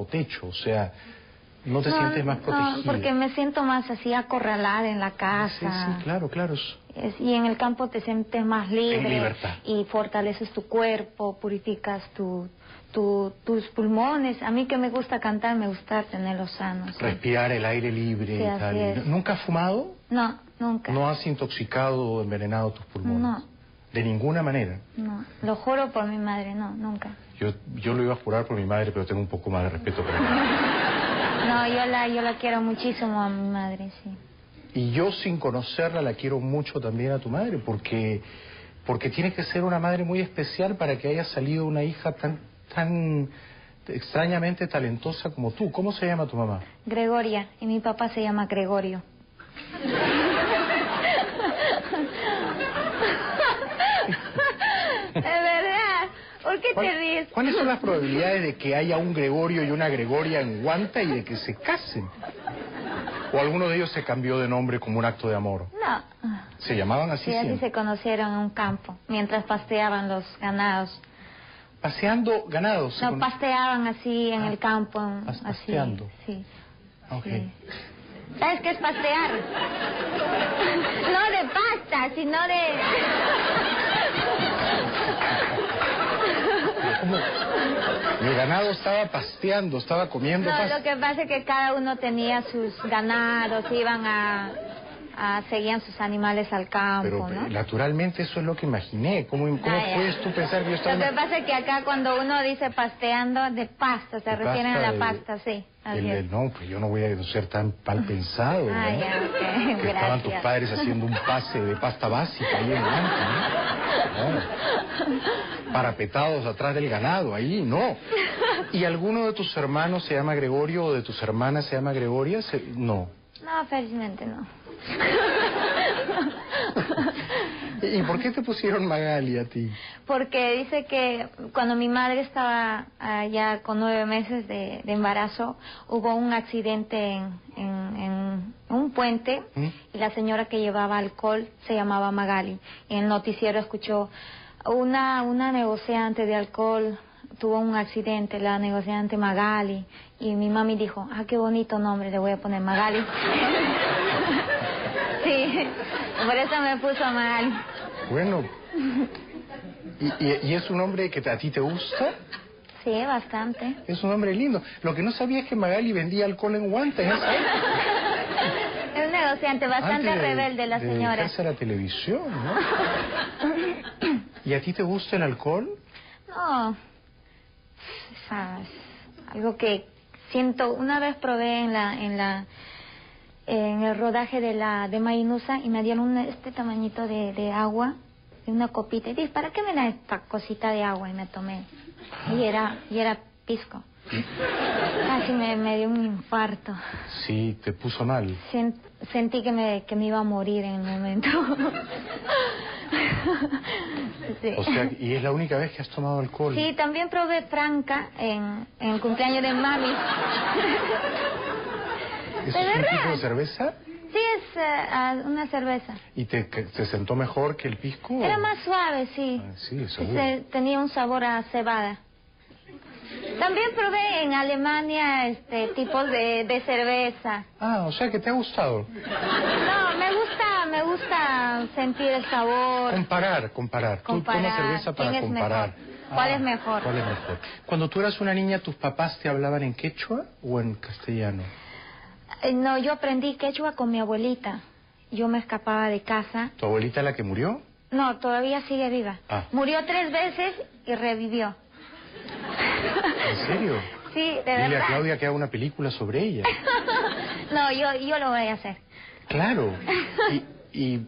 bajo techo, o sea, no te sientes más protegida. No, porque me siento más así acorralada en la casa. Sí, sí, claro, claro. Es, y en el campo te sientes más libre. En libertad. Y fortaleces tu cuerpo, purificas tu, tu, tus pulmones. A mí que me gusta cantar, me gusta tenerlos sanos. Respirar el aire libre y tal. ¿Nunca has fumado? No, nunca. ¿No has intoxicado o envenenado tus pulmones? No. ¿De ninguna manera? No, lo juro por mi madre, no, nunca. Yo, yo lo iba a jurar por mi madre, pero tengo un poco más de respeto por ella. No, yo la, yo la quiero muchísimo a mi madre, sí. Y yo sin conocerla la quiero mucho también a tu madre, porque, porque tiene que ser una madre muy especial para que haya salido una hija tan, tan extrañamente talentosa como tú. ¿Cómo se llama tu mamá? Gregoria, y mi papá se llama Gregorio. Es verdad. ¿Por qué te ríes? ¿Cuáles son las probabilidades de que haya un Gregorio y una Gregoria en Guanta y de que se casen? ¿O alguno de ellos se cambió de nombre como un acto de amor? No. ¿Se llamaban así? Sí, así se conocieron en un campo, mientras pasteaban los ganados. ¿Paseando ganados? No, pasteaban así en el campo. Pasteando. sí. Ok. ¿Sabes qué es pastear? No de pasta, sino de... Mi ganado estaba pasteando, estaba comiendo No, lo que pasa es que cada uno tenía sus ganados, iban a, a seguían sus animales al campo, Pero, naturalmente eso es lo que imaginé. ¿Cómo, cómo Ah, puedes tú pensar que yo estaba... Lo que pasa es que acá cuando uno dice pasteando de pasta, se refieren a la de- pasta, sí. Es. el- no, pues yo no voy a ser tan mal pensado. ¿no? Ah, ya, Que estaban tus padres haciendo un pase de pasta básica ahí en Guanta, ¿no? No. Parapetados atrás del ganado, ahí, no. ¿Y alguno de tus hermanos se llama Gregorio o de tus hermanas se llama Gregoria? Se- No. No, felizmente no. ¿Y por qué te pusieron Magali a ti? Porque dice que cuando mi madre estaba ya con nueve meses de, de embarazo, hubo un accidente en, en- en un puente ¿Mm? y la señora que llevaba alcohol se llamaba Magali. Y en el noticiero escuchó una, una negociante de alcohol tuvo un accidente, la negociante Magali. Y mi mami dijo, ah, qué bonito nombre, le voy a poner Magali. por eso me puso Magali. Bueno. ¿Y, y- y es un hombre que a ti te gusta? Sí, bastante. Es un hombre lindo. Lo que no sabía es que Magali vendía alcohol en esa época. Es un negociante bastante Antes de- rebelde la de señora. dedicarse a la televisión, ¿no? ¿Y a ti te gusta el alcohol? No, sabes, algo que siento. Una vez probé en la, en la, en el rodaje de la de Mainusa y me dieron una- este tamañito de, de agua, de una copita y dije, ¿para qué me da esta cosita de agua? Y me tomé y era, y era pisco. Casi me, me dio un infarto. Sí, te puso mal. Sen- sentí que me, que me iba a morir en el momento. Sí. O sea, y es la única vez que has tomado alcohol. Sí, también probé franca en, en el cumpleaños de mami. ¿Eso ¿De es un tipo de cerveza? Sí, es eh, ah, una cerveza. ¿Y te, sentó mejor que el pisco? Era más suave, sí. Ah, sí, seguro. Se- tenía un sabor a cebada. También probé en Alemania este tipos de, de cerveza. Ah, o sea que te ha gustado. No, me gusta, me gusta sentir el sabor. Comparar, comparar. Tú Comparar. tomas cerveza para ¿Quién es comparar. ¿Cuál es mejor? ¿Cuál es mejor? Cuando tú eras una niña, ¿tus papás te hablaban en quechua o en castellano? Eh, No, yo aprendí quechua con mi abuelita. Yo me escapaba de casa. ¿Tu abuelita la que murió? No, todavía sigue viva. Ah. Murió tres veces y revivió. ¿En serio? Sí, de Dile verdad. a Claudia que haga una película sobre ella. no, yo, yo lo voy a hacer. Claro. Y, y-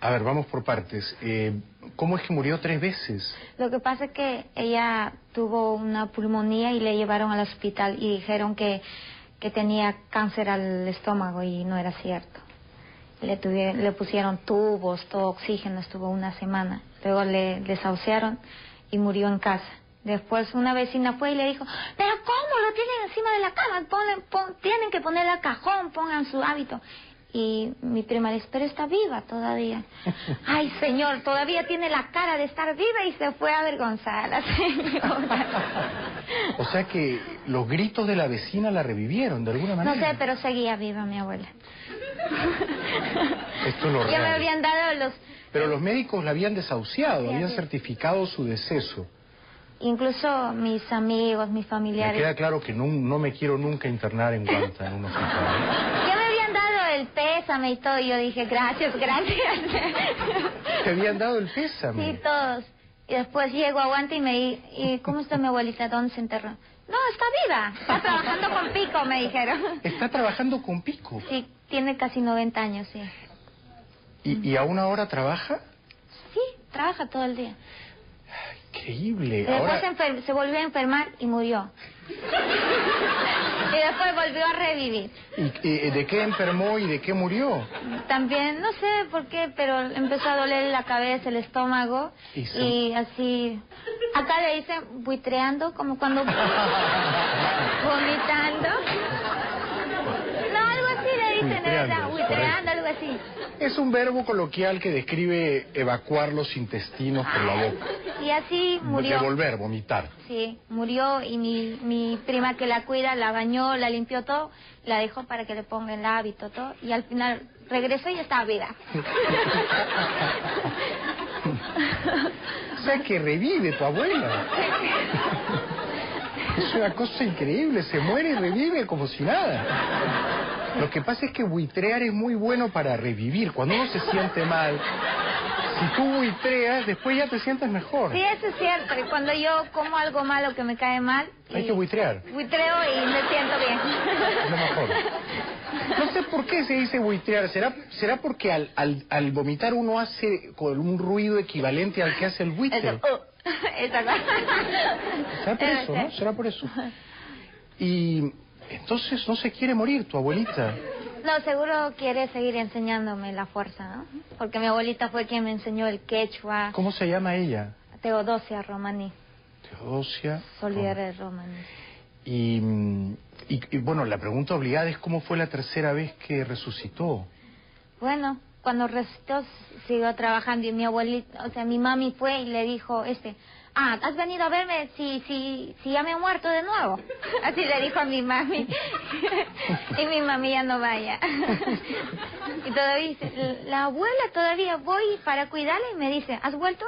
a ver, vamos por partes. Eh, ¿Cómo es que murió tres veces? Lo que pasa es que ella tuvo una pulmonía y le llevaron al hospital y dijeron que, que tenía cáncer al estómago y no era cierto. Le, le pusieron tubos, todo oxígeno, estuvo una semana. Luego le desahuciaron y murió en casa. Después una vecina fue y le dijo, pero ¿cómo lo tienen encima de la cama? Ponen- pon- tienen que ponerle al cajón, pongan su hábito. Y mi prima le dice, pero está viva todavía. Ay, señor, todavía tiene la cara de estar viva y se fue a avergonzar a la señora. O sea que los gritos de la vecina la revivieron de alguna No manera. sé, pero seguía viva mi abuela. Esto es lo Ya me habían dado los... Pero los médicos la habían desahuciado, habían certificado su deceso. Incluso mis amigos, mis Me familiares. queda claro que no, no me quiero nunca internar en Guanta, en un hospital. Ya me habían dado el pésame y todo, y yo dije, gracias, gracias. Te habían dado el pésame. Sí, todos. Y después llego a Guante y me di, ¿y cómo está mi abuelita? ¿Dónde se enterró? No, está viva. Está trabajando con pico, me dijeron. Está trabajando con pico. Sí, tiene casi 90 años, sí. ¿Y, y aún ahora trabaja? Sí, trabaja todo el día. Increíble. Después se, Ahora, enfer- se volvió a enfermar y murió. Y después volvió a revivir. ¿y, y de qué enfermó y de qué murió? También, no sé por qué, pero empezó a doler la cabeza, el estómago. Y Y así. Acá le dicen buitreando, como cuando. vomitando. Algo así. Es un verbo coloquial que describe evacuar los intestinos por la boca. Y así murió. Devolver, vomitar. Sí, murió y mi, mi prima que la cuida la bañó, la limpió todo, la dejó para que le ponga el hábito todo y al final regresó y estaba viva. O sea que revive tu abuela. Es una cosa increíble, se muere y revive como si nada. Lo que pasa es que buitrear es muy bueno para revivir. Cuando uno se siente mal, si tú buitreas, después ya te sientes mejor. Sí, eso es cierto. Y cuando yo como algo malo que me cae mal, Hay y que buitrear, buitreo y me siento bien. es lo mejor. No sé por qué se dice buitrear. ¿Será, será porque al, al, al vomitar uno hace con un ruido equivalente al que hace el buitre? Eso, esa cosa. ¿Será por eso, no? ¿Será por eso? Y entonces no se quiere morir tu abuelita. No, seguro quiere seguir enseñándome la fuerza, ¿no? Porque mi abuelita fue quien me enseñó el quechua, ¿Cómo se llama ella? Teodosia Romani, Teodosia. Soliere Romani. Y, y, y, bueno, la pregunta obligada es cómo fue la tercera vez que resucitó. Bueno, cuando resucitó siguió trabajando y mi abuelita, o sea, mi mami fue y le dijo, este, ah, has venido a verme si, si, si ya me he muerto de nuevo. Así le dijo a mi mami. y mi mami ya no vaya. y todavía dice, la abuela todavía voy para cuidarla y me dice, ¿has vuelto?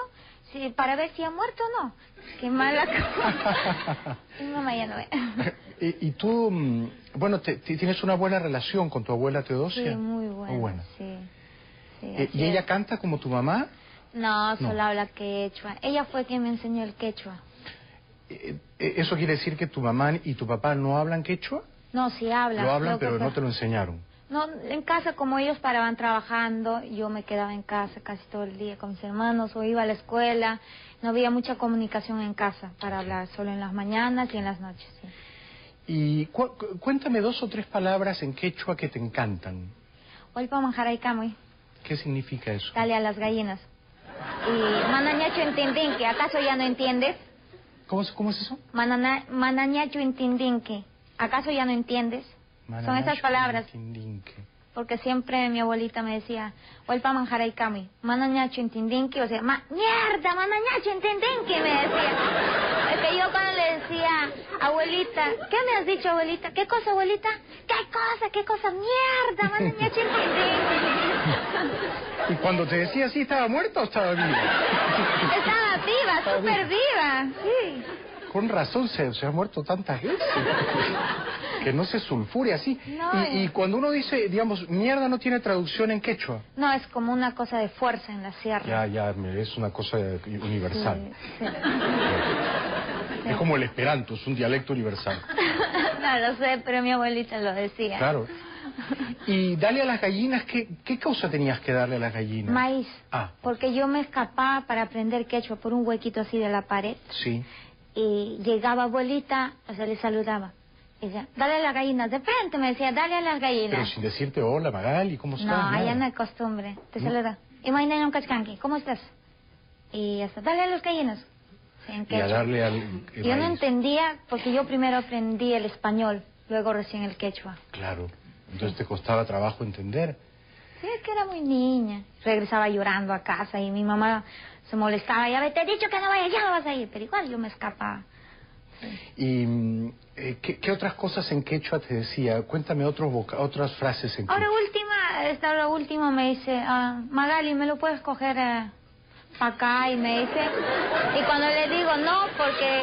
Sí, para ver si ha muerto o no. Qué mala cosa. mi mamá ya no ve. y, y tú, mm, bueno, te- te- tienes una buena relación con tu abuela Teodosia. Sí, muy buena. Muy buena. Sí. sí, Eh, ¿Y ella canta como tu mamá? No, solo No. habla quechua. Ella fue quien me enseñó el quechua. Eh, eh, ¿Eso quiere decir que tu mamá y tu papá no hablan quechua? No, sí habla. Lo hablan, pero no te lo enseñaron. No, en casa, como ellos paraban trabajando, yo me quedaba en casa casi todo el día con mis hermanos o iba a la escuela. No había mucha comunicación en casa para hablar, solo en las mañanas y en las noches. Sí. Y cu- cu- cuéntame dos o tres palabras en quechua que te encantan. Olpa manjaraicamuy, ¿Qué significa eso? dale a las gallinas. Y manañacho entendinque, ¿acaso ya no entiendes? ¿Cómo, es- cómo es eso? Manana- Manañacho entendinque, ¿acaso ya no entiendes? Son esas Mananacho palabras. Porque siempre mi abuelita me decía, Huelpa manjaraikami, manañacho entendinque, o sea, ma, mierda, manañacho entendinque, me decía. Es que yo cuando le decía, abuelita, ¿qué me has dicho, abuelita? ¿Qué cosa, abuelita? ¿Qué cosa, qué cosa? Mierda, manañacho entendinque. ¿Y cuando te decía así, estaba muerta o estaba viva? Estaba viva, súper viva, sí. Con razón se, se ha muerto tantas veces. Que no se sulfure así. No, y, y eh. cuando uno dice, digamos, mierda no tiene traducción en quechua. No, es como una cosa de fuerza en la sierra. Ya, ya, es una cosa universal. Sí, sí. Es como el esperanto, es un dialecto universal. no lo sé, pero mi abuelita lo decía. Claro. Y dale a las gallinas, ¿qué, qué cosa tenías que darle a las gallinas? Maíz. Ah. Porque yo me escapaba para aprender quechua por un huequito así de la pared. Sí. Y llegaba abuelita, o sea, le saludaba. Y decía, dale a las gallinas. De frente me decía, dale a las Pero gallinas. sin decirte hola, Magali, ¿cómo estás? no, allá no hay costumbre. Te ¿No? saluda. Y mañana un cachcanqui, ¿cómo estás? Y hasta, dale a las gallinas. Sí, en Y a darle al Yo no entendía porque yo primero aprendí el español, luego recién el quechua. Claro. Entonces te costaba trabajo entender. Sí, es que era muy niña. Regresaba llorando a casa y mi mamá se molestaba. Ya te he dicho que no vayas, ya no vas a ir. Pero igual yo me escapaba. ¿Y eh, ¿qué, qué otras cosas en quechua te decía? Cuéntame otros otras frases en Ahora quechua. última, esta hora última me dice, ah, Magali, ¿me lo puedes coger eh, para acá? Y me dice, y cuando le digo no, porque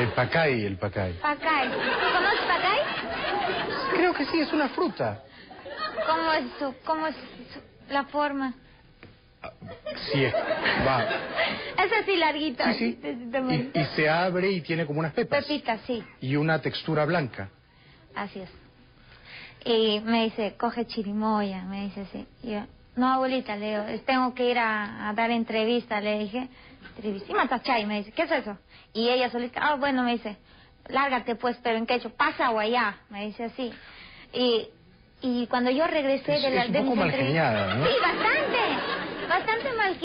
El pacay, el pacay. Pacay. ¿Conoces Pacay? Creo que sí, es una fruta. ¿Cómo es su, cómo es su- la forma? Sí, es, va. Es así larguito. Sí, sí. Y, y se abre y tiene como unas pepas. Pepita, sí, Y una textura blanca. así es. Y me dice, coge chirimoya, me dice así. Y yo, no, abuelita, le digo, tengo que ir a, a dar entrevista, le dije. Entrevista. Y matachay, me dice, ¿qué es eso? Y ella solita, ah, bueno, me dice, lárgate pues, pero en quechua, pasa guayá, me dice así. Y, y cuando yo regresé Es- de la es un poco ¿no? Sí, bastante, bastante mal